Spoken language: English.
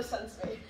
the sunscreen.